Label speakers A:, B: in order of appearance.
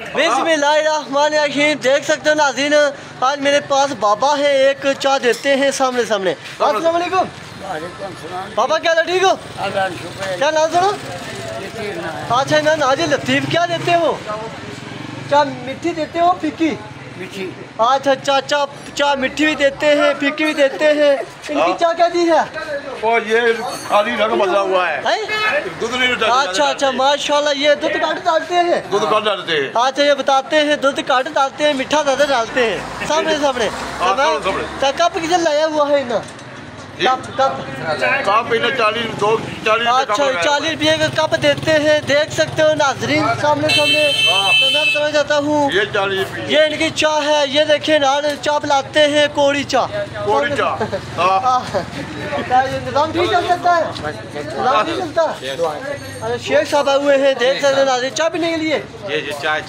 A: बिस्मिल्लाहिर्रहमानिर्रहीम देख सकते हो नाजीन आज मेरे पास बाबा है एक चाय देते हैं सामने सामने। अस्सलाम वालेकुम। बाबा क्या है, ठीक हो? क्या नाम सुनो? अच्छा ना नाजी लतीफ क्या देते हो? चाय मिट्टी देते हो फिक्की? अच्छा चाचा चाय मिट्टी भी देते हैं फिक्की भी देते हैं। इनकी चाय क्या दी है?
B: और ये खाली रंग बदला हुआ है।
A: हैं?
B: दूध नहीं डालते
A: अच्छा अच्छा माशाल्लाह ये दूध काट डालते हैं।
B: दूध काट डालते हैं।
A: अच्छा ये बताते हैं दूध काट डालते हैं मीठा ज़्यादा डालते हैं। सामने सामने। कब कप किधर लाया हुआ है ना कप कप।
B: चालीस दो चालीस
A: अच्छा चालीस रुपये का कप देते हैं देख सकते हो नाजरीन सामने सामने।
B: हाँ।
A: तो मैं बताना चाहता हूँ
B: ये चालीस
A: ये इनकी चाय है ये देखिए नान चाय पिलाते हैं कोड़ी चाय
B: कोड़ी चाय हाँ।
A: हाँ। क्या ये निज़ाम ठीक चल सकता है? निज़ाम ठीक चलता है? अरे शेख साहब आए हुए हैं देख सकते हैं नाजरीन चाय पीने के लिए।
C: ये ये चाय।